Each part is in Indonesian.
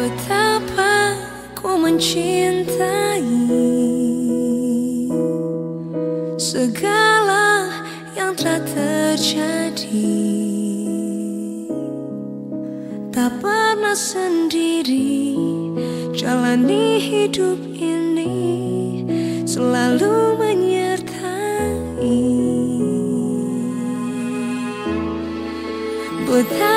Betapa ku mencintai Segala yang telah terjadi. Tak pernah sendiri Jalani hidup ini Selalu menyertai. Betapa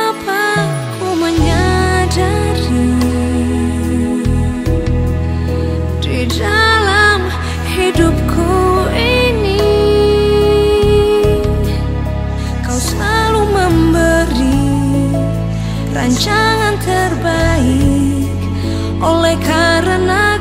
terbaik. Oleh karena